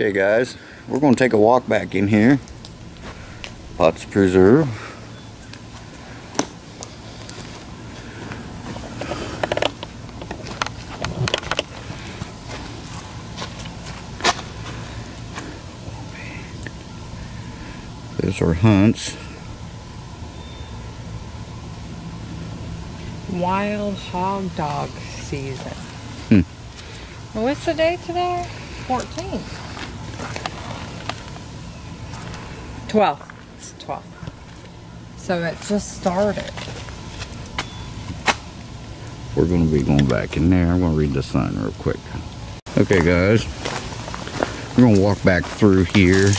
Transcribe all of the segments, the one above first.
Okay guys, we're going to take a walk back in here. Potts Preserve. There's our hunts. Wild hog dog season. Hmm. What's the date today? 14th. 12th. It's 12th. So it just started. We're going to be going back in there. I'm going to read the sign real quick. Okay guys, we're going to walk back through here.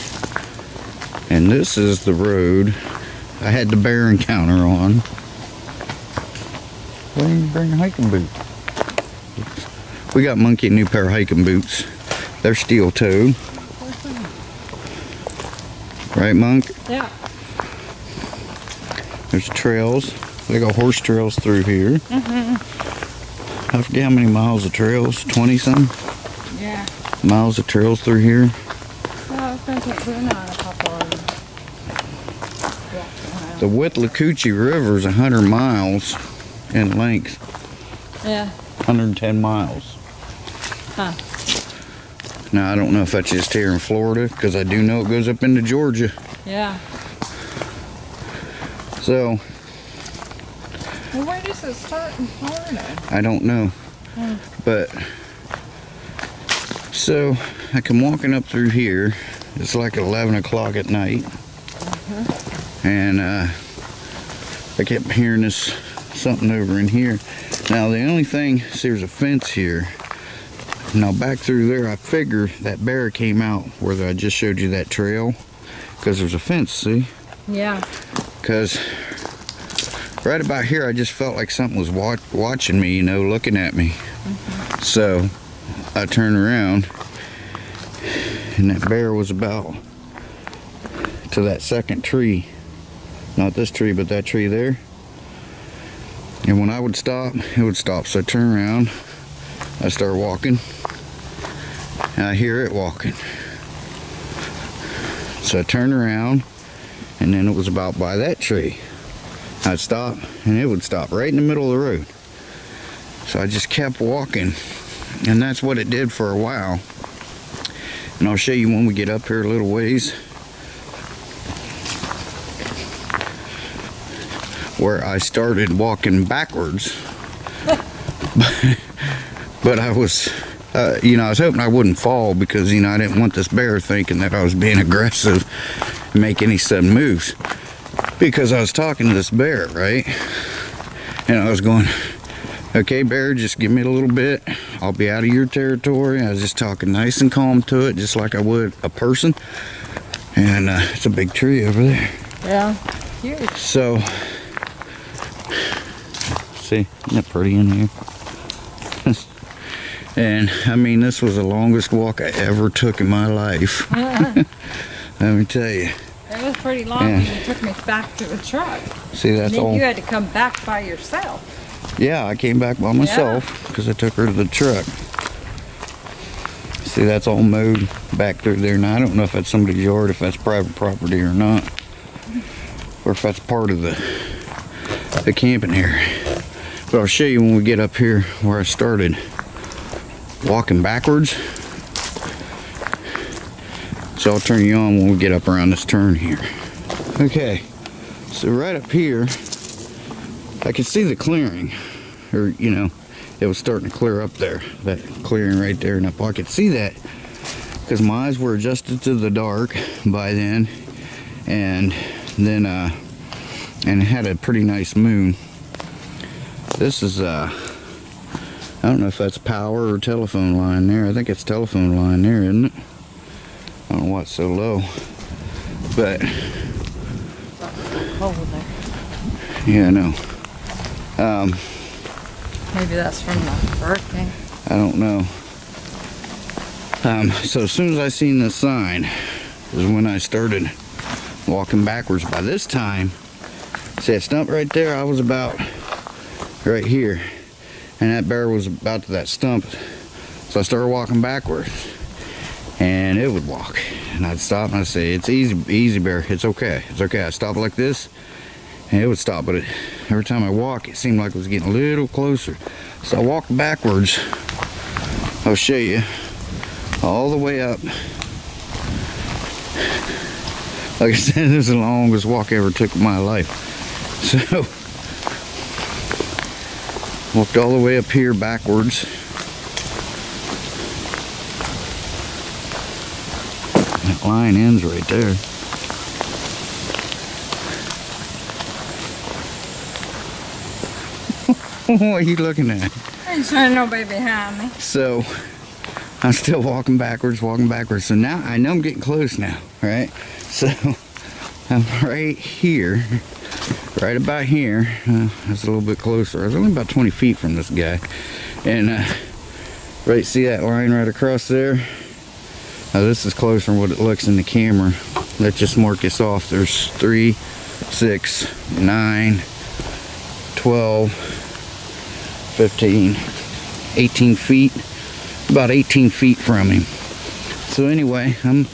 And this is the road I had the bear encounter on. Why didn't you bring a hiking boot? We got Monkey a new pair of hiking boots. They're steel toed. Right, Monk? Yeah. There's trails. They got horse trails through here. Mm-hmm. I forget how many miles of trails. 20 some Yeah. miles of trails through here. Well, it's going to take a couple of The Withlacoochee River is 100 miles in length. Yeah. 110 miles. Huh. Now, I don't know if that's just here in Florida, because I do know it goes up into Georgia. Yeah. So, Well, where does it start in Florida? I don't know. Hmm. But, so, I come walking up through here. It's like 11 o'clock at night. Uh -huh. And, uh, I kept hearing this something over in here. Now, the only thing, see, there's a fence here. Now, back through there, I figure that bear came out where I just showed you that trail. Because there's a fence, see? Yeah. because right about here I just felt like something was wa watching me, you know, looking at me. Mm -hmm. So I turned around and that bear was about to that second tree. Not this tree, but that tree there. And when I would stop, it would stop. So I turn around, I start walking, and I hear it walking. So I turn around, and then it was about by that tree. I'd stop and it would stop right in the middle of the road. So I just kept walking and that's what it did for a while. And I'll show you when we get up here a little ways where I started walking backwards. but I was, uh, you know, I was hoping I wouldn't fall because, you know, I didn't want this bear thinking that I was being aggressive and make any sudden moves. Because I was talking to this bear, right? And I was going, okay, bear, just give me a little bit. I'll be out of your territory. I was just talking nice and calm to it, just like I would a person. And uh, it's a big tree over there. Yeah. Huge. So, see, isn't that pretty in here? And I mean, this was the longest walk I ever took in my life. Let me tell you. It was pretty long Yeah. and you took me back to the truck. See, that's all. you had to come back by yourself. Yeah, I came back by myself because I took her to the truck. See, that's all mowed back through there. Now, I don't know if that's somebody's yard, if that's private property or not, or if that's part of the, the camping here. But I'll show you when we get up here where I started walking backwards. So I'll turn you on when we get up around this turn here. Okay, so right up here, I could see the clearing, or you know, it was starting to clear up there. That clearing right there, and up. I could see that because my eyes were adjusted to the dark by then, and then uh, and it had a pretty nice moon. This is uh, I don't know if that's power or telephone line there. I think it's telephone line there, isn't it? I don't know why it's so low, but there. yeah, I know. Um, Maybe that's from the hurricane. I don't know. Um, so as soon as I seen the sign is when I started walking backwards. By this time, see that stump right there, I was about right here. And that bear was about to that stump. So I started walking backwards. and it would walk. And I'd stop and I'd say, it's easy, easy bear, it's okay, it's okay. I stop like this, and it would stop, but it, every time I walk, it seemed like it was getting a little closer. So I walked backwards, I'll show you, all the way up. Like I said, this is the longest walk I ever took in my life. So, walked all the way up here backwards. That line ends right there. what are you looking at? Ain't trying nobody behind me. So I'm still walking backwards, walking backwards. So now I know I'm getting close now, right? So I'm right here, right about here. Uh, that's a little bit closer. I was only about 20 feet from this guy. And uh, right, see that line right across there? Now this is closer than what it looks in the camera. Let's just mark this off. There's three, six, nine, 12, 15, 18 feet, about 18 feet from him. So anyway, I'm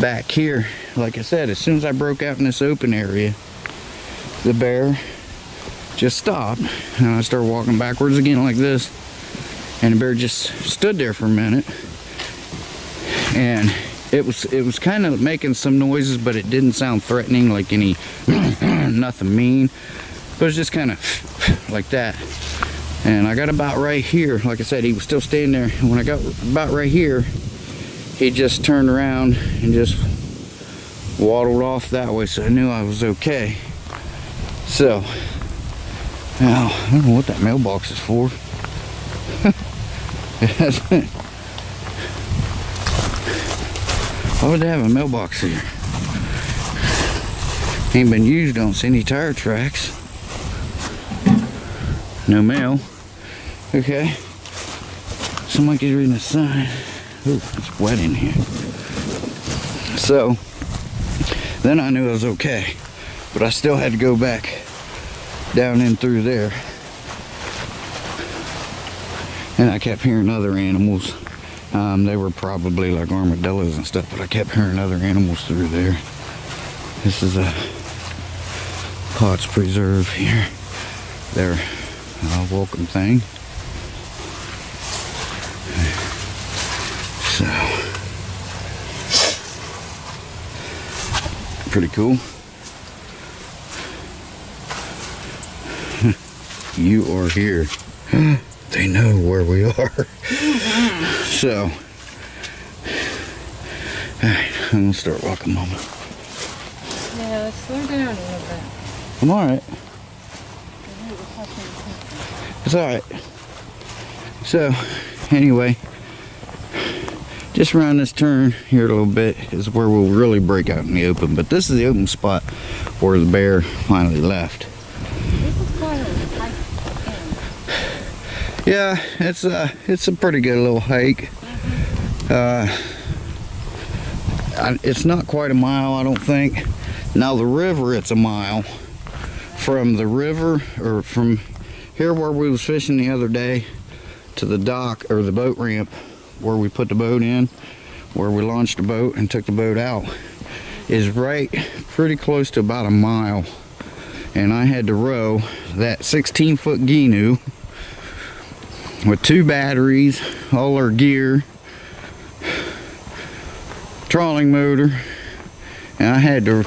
back here. Like I said, as soon as I broke out in this open area, the bear just stopped and I started walking backwards again like this. And the bear just stood there for a minute. And it was it was kind of making some noises, but it didn't sound threatening like any nothing mean. But it was just kind of like that. And I got about right here. Like I said, he was still standing there. And when I got about right here, he just turned around and just waddled off that way. So I knew I was okay. So, now, I don't know what that mailbox is for. Why would they have a mailbox here? Ain't been used, don't see any tire tracks. No mail. Okay. Somebody's reading a sign. Ooh, it's wet in here. So, then I knew I was okay. But I still had to go back down in through there. And I kept hearing other animals. Um, they were probably like armadillos and stuff, but I kept hearing other animals through there. This is a Potts Preserve here. Their uh, welcome thing. So, pretty cool. You are here. they know where we are. So, I'm gonna start walking, Mama. Yeah, let's slow down a little bit. I'm alright. It's alright. So, anyway, just around this turn here a little bit is where we'll really break out in the open. But this is the open spot where the bear finally left. This is quite a hike in. Yeah, it's a it's a pretty good little hike. Uh, I- it's not quite a mile, I don't think. Now the river, it's a mile from the river or from here where we was fishing the other day to the dock or the boat ramp where we put the boat in, where we launched the boat and took the boat out, is right pretty close to about a mile. And I had to row that 16 foot Gheenoe with two batteries, all our gear, trolling motor, and I had to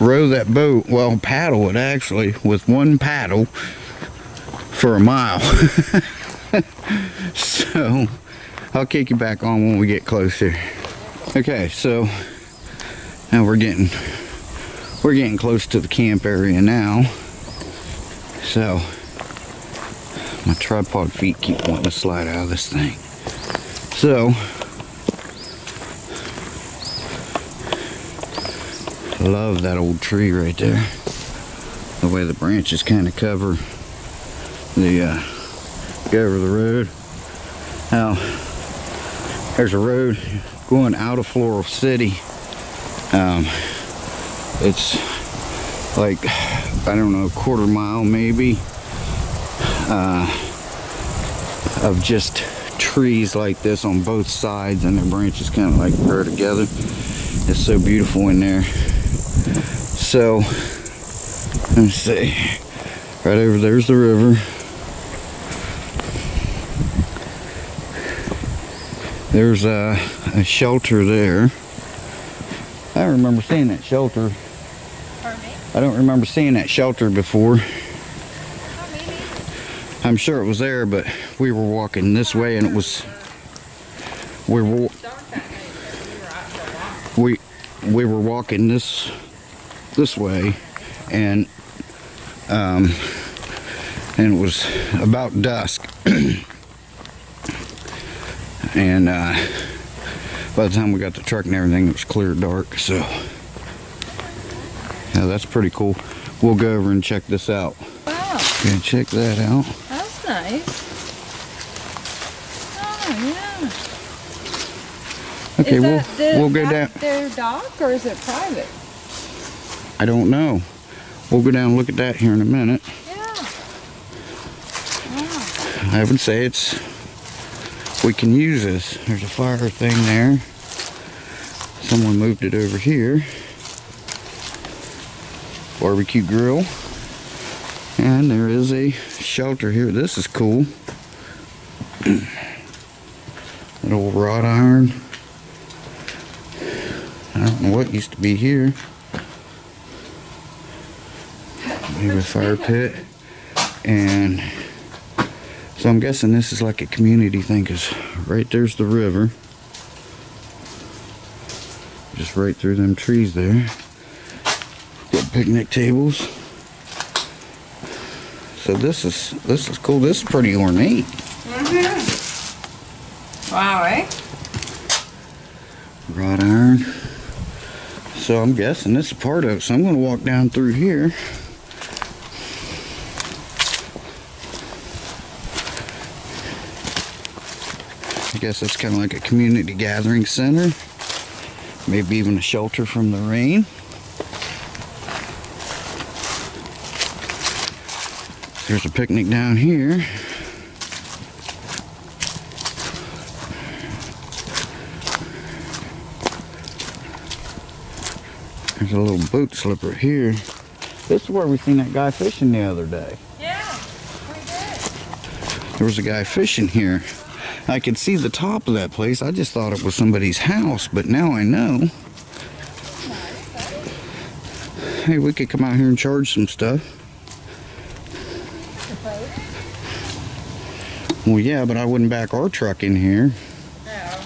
row that boat, well, paddle it actually, with one paddle for a mile. so, I'll kick you back on when we get closer. Okay, so now we're getting we're getting close to the camp area now. So my tripod feet keep wanting to slide out of this thing. So, love that old tree right there. The way the branches kind of cover the uh, go over the road. Now, there's a road going out of Floral City. Um, it's like I don't know, a quarter mile maybe uh, of just trees like this on both sides and their branches kind of like grow together. It's so beautiful in there. So, let me see. Right over there's the river. There's a, a shelter there. I remember seeing that shelter. Pardon me? I don't remember seeing that shelter before. I'm sure it was there, but we were walking this way and it was we were Dark that night, but we were out for a walk. we we were walking this this way and um and it was about dusk. And uh by the time we got the truck and everything it was clear dark so. Yeah that's pretty cool. We'll go over and check this out. Wow, okay check that out that's nice. Oh, yeah. okay we'll the, we'll go that down their dock or is it private? I don't know. We'll go down and look at that here in a minute. Yeah. Wow. I would say it's we can use this. There's a fire thing there. Someone moved it over here. Barbecue grill. And there is a shelter here. This is cool. An old wrought iron. I don't know what used to be here. Maybe a fire pit. And so I'm guessing this is like a community thing because right there's the river. Just right through them trees there. Got picnic tables. So this is this is cool. This is pretty ornate. Mhm. Wow, eh? Wrought iron. So I'm guessing this is part of it. So I'm gonna walk down through here. I guess it's kind of like a community gathering center. Maybe even a shelter from the rain. There's a picnic down here. There's a little boot slipper here. This is where we seen that guy fishing the other day. Yeah. We did. There was a guy fishing here. I could see the top of that place. I just thought it was somebody's house, but now I know. Hey, we could come out here and charge some stuff. Well, yeah, but I wouldn't back our truck in here. Yeah.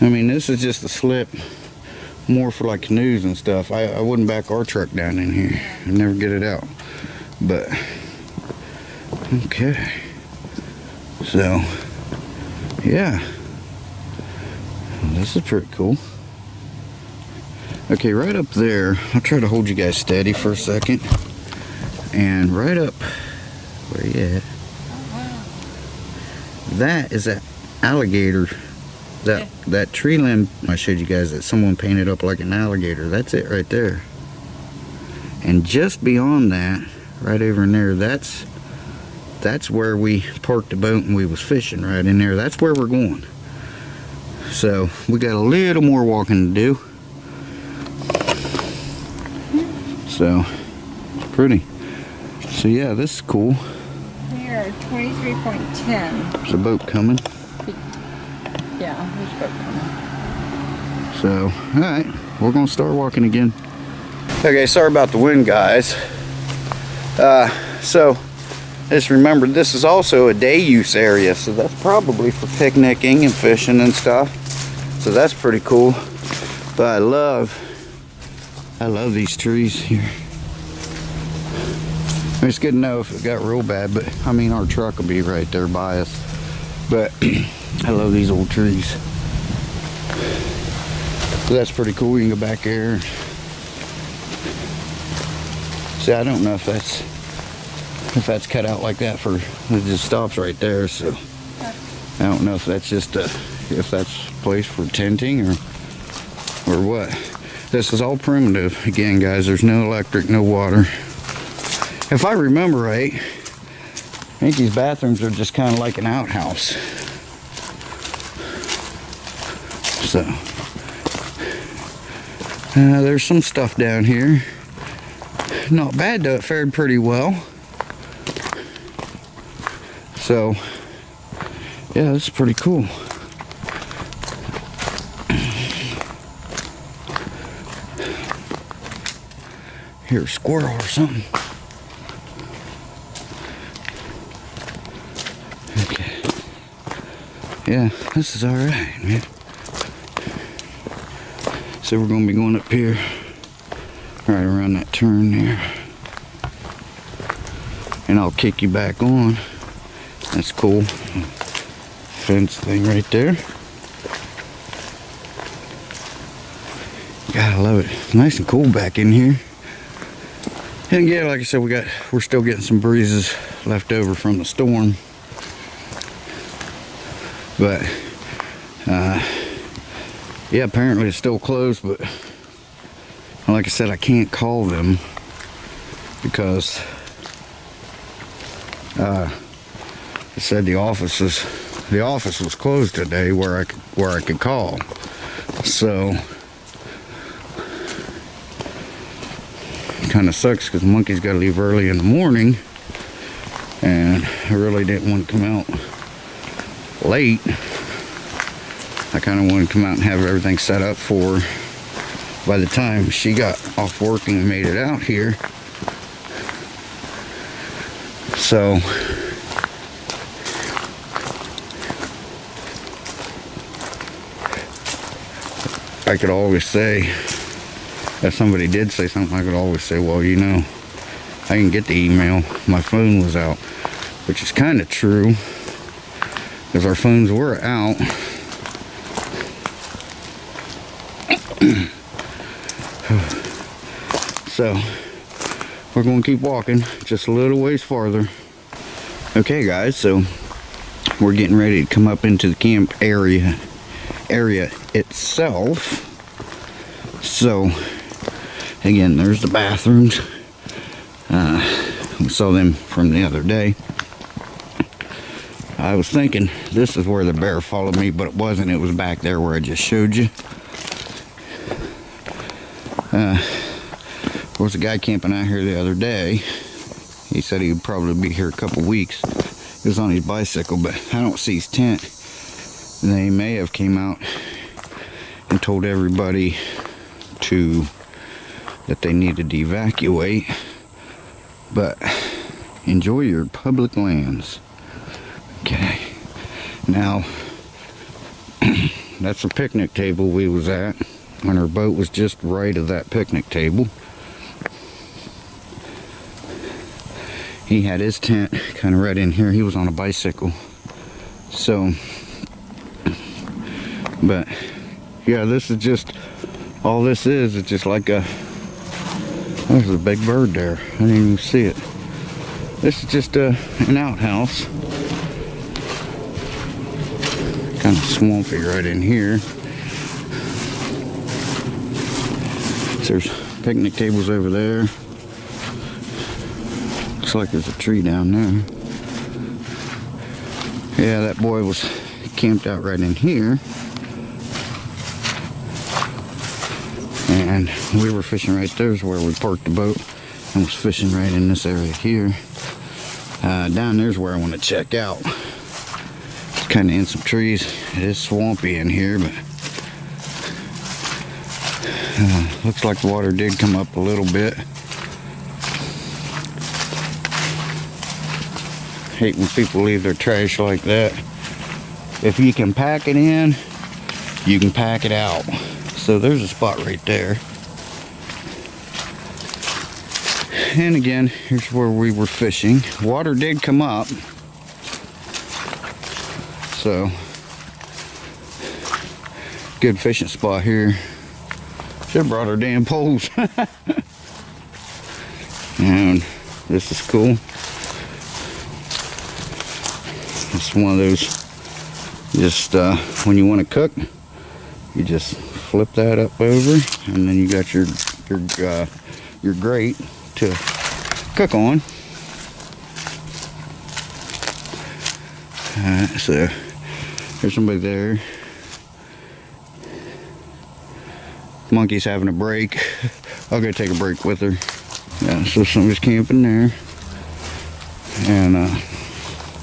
I mean, this is just a slip more for like canoes and stuff. I, I wouldn't back our truck down in here. I'd never get it out. But, okay. So, yeah. This is pretty cool. Okay, right up there, I'll try to hold you guys steady for a second. And right up, where you at? That is that alligator that that tree limb I showed you guys that someone painted up like an alligator. That's it right there. And just beyond that, right over in there, that's that's where we parked the boat and we was fishing right in there. That's where we're going. So we got a little more walking to do. So pretty. So yeah, this is cool. We 23.10. There's a boat coming. Yeah, there's a boat coming. So, alright, we're gonna start walking again. Okay, sorry about the wind, guys. Uh, so, just remember, this is also a day use area, so that's probably for picnicking and fishing and stuff. So that's pretty cool. But I love, I love these trees here. It's good to know if it got real bad, but I mean, our truck will be right there by us. But I love these old trees. So that's pretty cool. You can go back there. See, I don't know if that's if that's cut out like that for it just stops right there. So I don't know if that's just a if that's place for tenting or or what. This is all primitive. Again, guys, there's no electric, no water. If I remember right, I think these bathrooms are just kind of like an outhouse. So, uh, there's some stuff down here. Not bad though, it fared pretty well. So, yeah, this is pretty cool. Hear a squirrel or something. Yeah, this is alright, man. So we're gonna be going up here, right around that turn there. And I'll kick you back on. That's cool. Fence thing right there. Gotta love it. Nice and cool back in here. And yeah, like I said, we got we're still getting some breezes left over from the storm. But uh, yeah, apparently it's still closed, but like I said, I can't call them because uh, said the office is the office was closed today where I where I could call. So kind of sucks because monkey's got to leave early in the morning and I really didn't want to come out late. I kind of wanted to come out and have everything set up for by the time she got off work and made it out here. So I could always say if somebody did say something, I could always say, well, you know, I didn't get the email. My phone was out, which is kind of true because our phones were out. so we're going to keep walking just a little ways farther. Okay, guys, so we're getting ready to come up into the camp area area itself. So Again, there's the bathrooms. Uh, we saw them from the other day. I was thinking this is where the bear followed me, but it wasn't. It was back there where I just showed you. Uh, there was a guy camping out here the other day. He said he would probably be here a couple weeks. He was on his bicycle, but I don't see his tent. They may have came out and told everybody to that they needed to evacuate. But enjoy your public lands. Okay. Now, that's the picnic table we was at. And our boat was just right of that picnic table. He had his tent kind of right in here. He was on a bicycle. So, but yeah, this is just, all this is, it's just like a there's a big bird there. I didn't even see it. This is just a, an outhouse. Kind of swampy right in here. There's picnic tables over there. Looks like there's a tree down there. Yeah, that boy was camped out right in here. and we were fishing right there's where we parked the boat and was fishing right in this area here uh, down there's where I want to check out kind of in some trees it is swampy in here but uh, looks like the water did come up a little bit hate when people leave their trash like that if you can pack it in you can pack it out so there's a spot right there. And again, here's where we were fishing. Water did come up. So, good fishing spot here. Should have brought our damn poles. and this is cool. It's one of those, just uh, when you want to cook, you just flip that up over and then you got your your uh, your grate to cook on Alright, so there's somebody there. Monkey's having a break. I'll go take a break with her. Yeah, so somebody's camping there. And uh,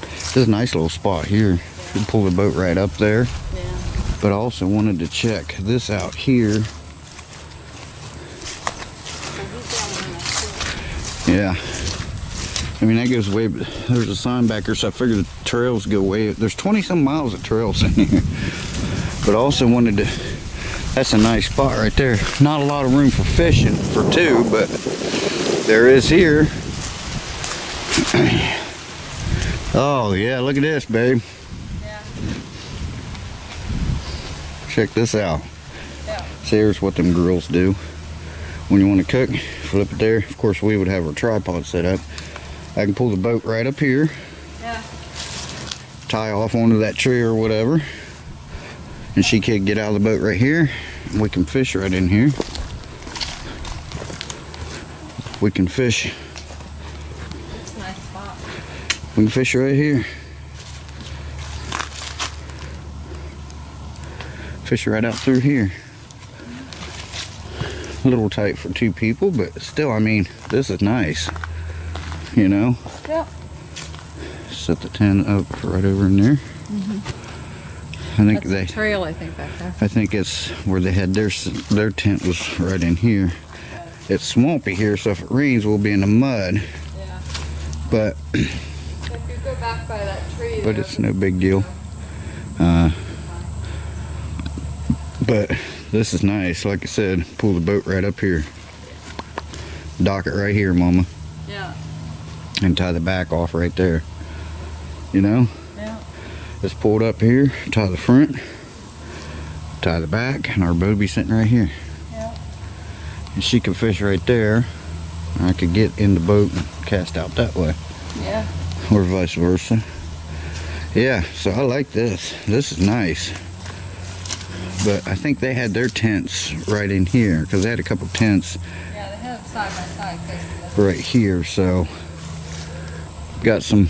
this is a nice little spot here. You can pull the boat right up there. Yeah. But I also wanted to check this out here. Yeah. I mean, that goes way, there's a sign back there, so I figured the trails go way, there's 20 some miles of trails in here. But I also wanted to, that's a nice spot right there. Not a lot of room for fishing for two, but there is here. oh, yeah, look at this, babe. Yeah. Check this out. Yeah. So here's what them girls do. When you want to cook, flip it there. Of course, we would have our tripod set up. I can pull the boat right up here, Yeah. tie off onto that tree or whatever. And she can get out of the boat right here. And we can fish right in here. We can fish. It's a nice spot. We can fish right here. Fish right out through here. A little tight for two people, but still, I mean, this is nice. You know? Yep. Set the tent up right over in there. Mm -hmm. I think That's they, a trail, I think, back there. I think it's where they had their their tent was right in here. It's swampy here, so if it rains, we'll be in the mud. Yeah. But If you go back by that tree but it's no big deal. Uh, but this is nice. Like I said, pull the boat right up here. Dock it right here, Mama, Yeah. And tie the back off right there. You know, Yeah. it's pulled up here, tie the front, tie the back, and our boat be sitting right here. Yeah. And she could fish right there. I could get in the boat and cast out that way, Yeah. or vice versa. Yeah, so I like this. This is nice. But I think they had their tents right in here because they had a couple tents Yeah, they it side by side right here. So got some.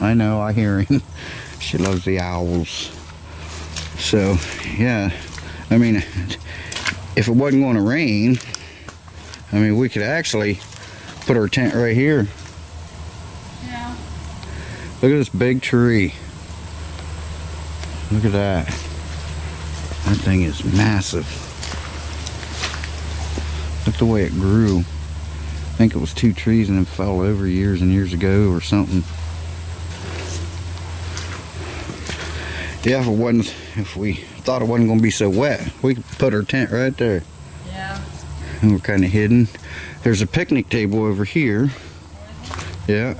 I know. I hear him. she loves the owls. So yeah, I mean, if it wasn't going to rain, I mean, we could actually put our tent right here. Yeah. Look at this big tree. Look at that. That thing is massive. Look the way it grew. I think it was two trees and then fell over years and years ago or something. Yeah, if it wasn't, if we thought it wasn't going to be so wet, we could put our tent right there. Yeah. And we're kind of hidden. There's a picnic table over here. Yeah.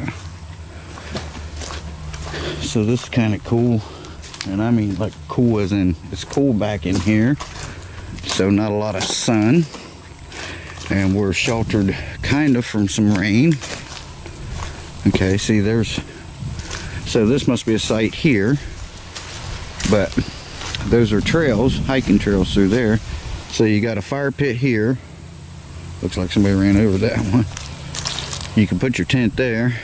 So this is kind of cool. And I mean like cool as in it's cool back in here. So not a lot of sun. And we're sheltered kind of from some rain. Okay, see there's so this must be a site here. But those are trails, hiking trails through there. So you got a fire pit here. Looks like somebody ran over that one. You can put your tent there.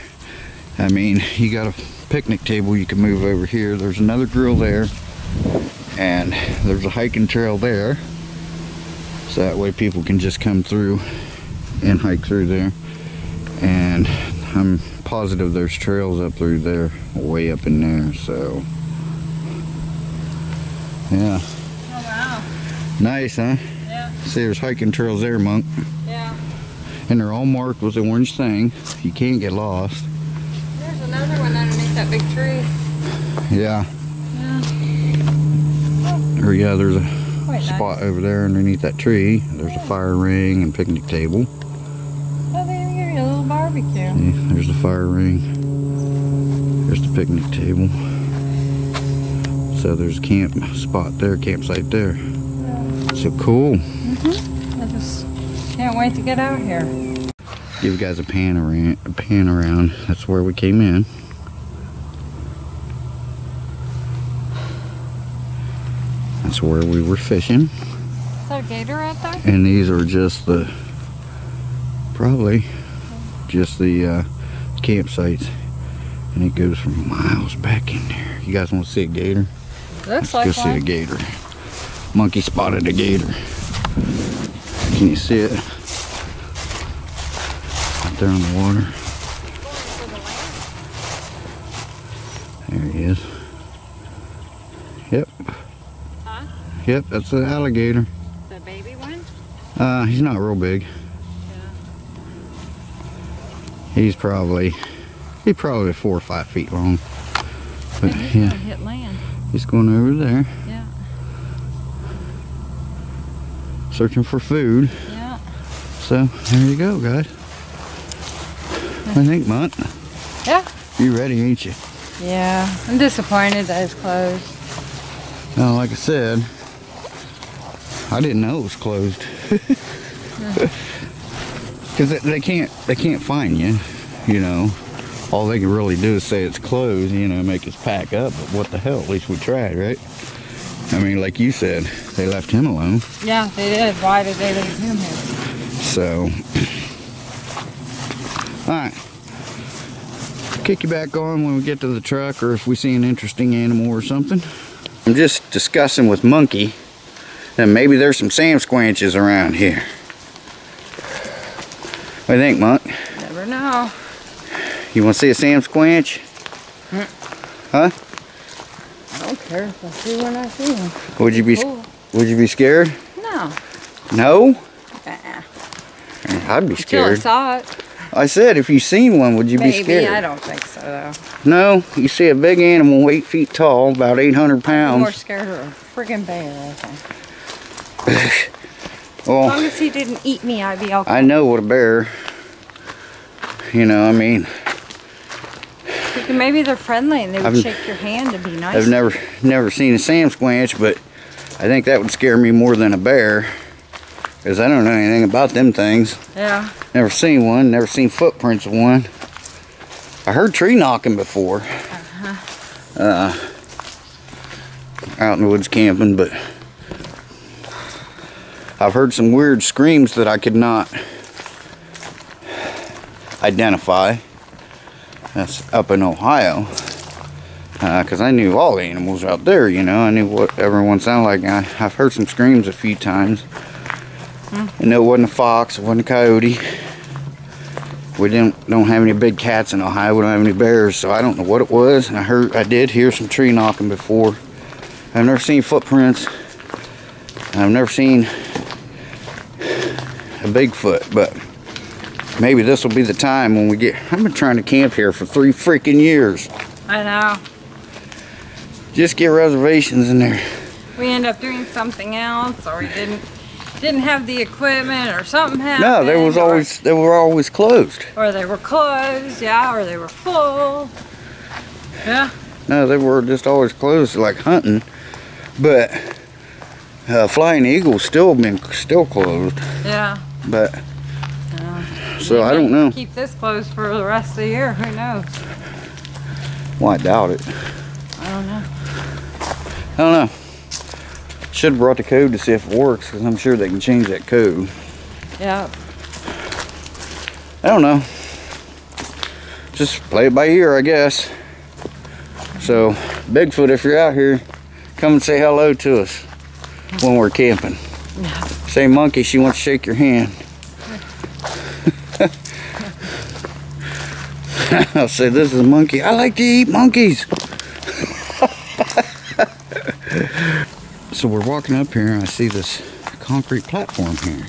I mean, you got a picnic table you can move over here. There's another grill there. And there's a hiking trail there. So that way people can just come through and hike through there. And I'm positive there's trails up through there, way up in there. So, yeah. Oh, wow. Nice, huh? Yeah. See, there's hiking trails there, Monk. Yeah. And they're all marked with the orange thing. You can't get lost. There's another one underneath that big tree. Yeah. Yeah. Or yeah, there's a Quite nice. spot over there underneath that tree. There's a fire ring and picnic table. Oh, they even give you a little See, there's the fire ring. There's the picnic table. So there's a camp spot there, campsite there. So cool. Mhm. I just can't wait to get out here. Give you guys a pan around. A pan around. That's where we came in. That's where we were fishing. Is that a gator out there? And these are just the, probably, just the uh, campsites. And it goes for miles back in there. You guys want to see a gator? Looks Go like see a gator. Monkey spotted a gator. Can you see it? Out there on the water. There he is. Yep. Huh? Yep, that's an alligator. The baby one? Uh, he's not real big. He's probably, he's probably four or five feet long. But he's yeah, gonna hit land. he's going over there, Yeah. searching for food. Yeah. So there you go, guys. I think, Mutt. Yeah. You ready, ain't you? Yeah. I'm disappointed that it's closed. No, like I said, I didn't know it was closed. Because they, they can't, they can't find you. You know, all they can really do is say it's closed. You know, make us pack up. But what the hell? At least we tried, right? I mean, like you said, they left him alone. Yeah, they did. Why did they leave him here? So, all right. Kick you back on when we get to the truck or if we see an interesting animal or something. I'm just discussing with Monkey that maybe there's some Sam Squanches around here. What do you think, Monk? Never know. You want to see a Sam Squanch? Hmm. Huh? I don't care if I see one, I see one. Would you be Cool. Would you be scared? No. No? Uh-uh. I'd be Until I saw it. I said, if you seen one, would you be scared? Maybe. I don't think so, though. No, you see a big animal, eight feet tall, about 800 I'm more scared of a freaking bear, I think. As long as he didn't eat me, I'd be okay. I know what a bear. You know, I mean, Maybe they're friendly and they would I've- shake your hand and be nice. I've never never seen a Sam Squanch, but I think that would scare me more than a bear. Because I don't know anything about them things. Yeah. Never seen one, never seen footprints of one. I heard tree knocking before. uh out in the woods camping, but I've heard some weird screams that I could not identify. That's up in Ohio. Uh, because I knew all the animals out there, you know. I knew what everyone sounded like. I, I've heard some screams a few times. Hmm. I know it wasn't a fox, it wasn't a coyote. We didn't don't have any big cats in Ohio. We don't have any bears, so I don't know what it was. And I heard I did hear some tree knocking before. I've never seen footprints. I've never seen a Bigfoot, but maybe this will be the time when we get. I've been trying to camp here for three freaking years. I know. Just get reservations in there. We end up doing something else or we didn't didn't have the equipment or something happened. No, there was always they were always closed. or they were closed, yeah, or they were full. Yeah. No, they were just always closed, like hunting. But uh, Flying Eagle's still been still closed. Yeah. But Yeah. so I don't know. Keep this closed for the rest of the year. Who knows? Well, I doubt it. I don't know. I don't know. Should have brought the code to see if it works, because I'm sure they can change that code. Yeah. I don't know. Just play it by ear, I guess. So, Bigfoot, if you're out here, come and say hello to us when we're camping. Say, monkey, she wants to shake your hand. I'll say, this is a monkey. I like to eat monkeys. so we're walking up here and I see this concrete platform here.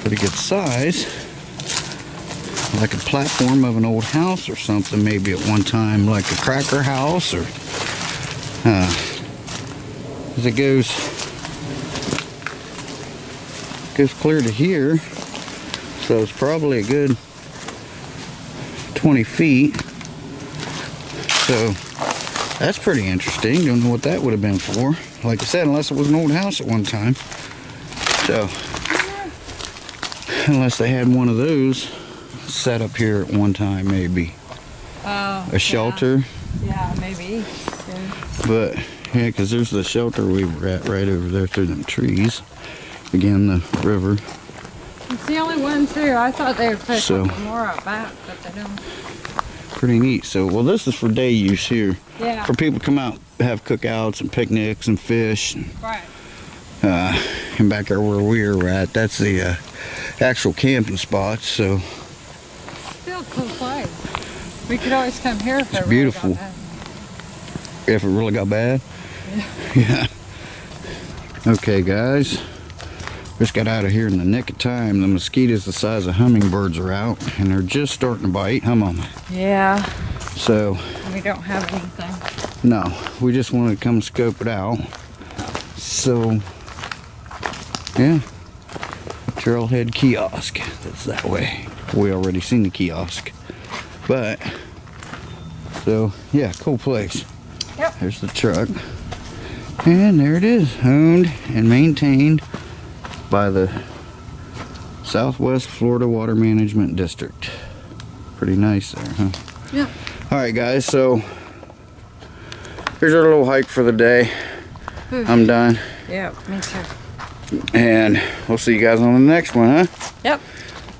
Pretty good size. Like a platform of an old house or something, maybe at one time like a cracker house or uh, as it goes goes clear to here. So it's probably a good 20 feet. So that's pretty interesting. Don't know what that would have been for. Like I said, unless it was an old house at one time. So unless they had one of those set up here at one time, maybe Oh. a shelter. Yeah, maybe. Yeah. But yeah, because there's the shelter we were at right over there through them trees. Again, the river. It's the only one too. I thought they would put So- more out back, but they don't. Pretty neat. So, well, this is for day use here. Yeah. For people to come out, have cookouts and picnics and fish. And, Right. uh, and back there where we're at, that's the uh, actual camping spot. So, Still a cool place. We could always come here if It's beautiful. If it really got bad. Yeah. Okay, guys. Just got out of here in the nick of time. The mosquitoes the size of hummingbirds are out, and they're just starting to bite. Huh, on. Yeah. So, We don't have anything. no, we just wanted to come scope it out. So, yeah. Trailhead kiosk. That's that way. We already seen the kiosk. But, so, yeah, cool place. There's the truck. And there it is, owned and maintained by the Southwest Florida Water Management District. Pretty nice there, huh? Yeah. All right, guys, so here's our little hike for the day. Hmm. I'm done, Yeah, me too. and we'll see you guys on the next one, huh? Yep.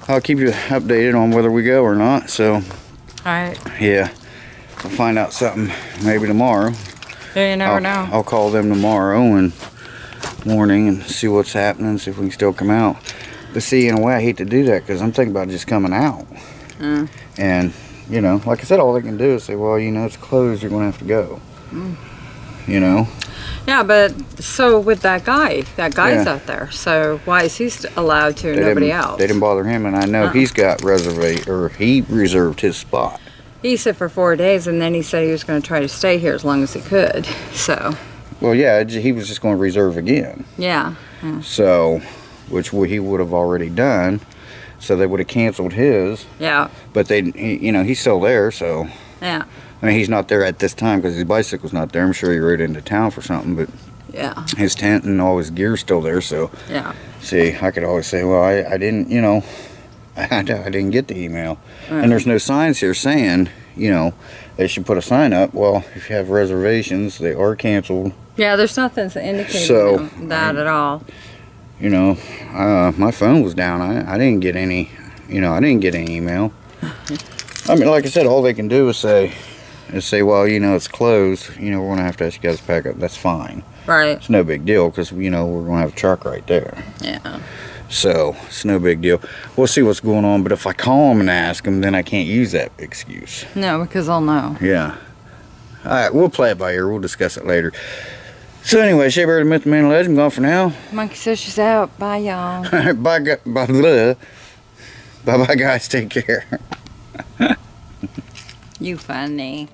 I'll keep you updated on whether we go or not, so All right. yeah. We'll find out something maybe tomorrow. Yeah, you never I'll, know. I'll call them tomorrow and morning and see what's happening, see if we can still come out. But see, in a way, I hate to do that because I'm thinking about just coming out. Mm. And, you know, like I said, all they can do is say, well, you know, it's closed, you're going to have to go. Mm. You know? Yeah, but so with that guy, that guy's Yeah. out there. So why is he allowed to They nobody else? They didn't bother him, and I know Uh-uh. he's got reservation, or he reserved his spot. He said for four days, and then he said he was going to try to stay here as long as he could. So Well, yeah, he was just going to reserve again. yeah, So, which he would have already done. So they would have canceled his. yeah, But they, he- you know, he's still there, so yeah, I mean, he's not there at this time because his bicycle's not there. I'm sure he rode into town for something, but yeah, his tent and all his gear's still there. So, yeah. see, I could always say, well, I, I didn't, you know, I, didn't get the email. And there's no signs here saying, you know, they should put a sign up. Well, if you have reservations, they are canceled. Yeah, there's nothing to indicate So- that at all. You know, uh, my phone was down. I, I didn't get any, you know, I didn't get any email. I mean, like I said, all they can do is say, is say, well, you know, it's closed. You know, we're gonna have to ask you guys to pack up. That's fine. Right. It's no big deal because you know we're gonna have a truck right there. Yeah. So it's no big deal. We'll see what's going on. But if I call them and ask them, then I can't use that excuse. No, because I'll know. Yeah. All right, we'll play it by ear. We'll discuss it later. So anyway, Shea Bear, the Myth, the Man, Legend, gone for now. Monkey says she's out. Bye, y'all. bye, bye, bye, bye, guys. Take care. you funny.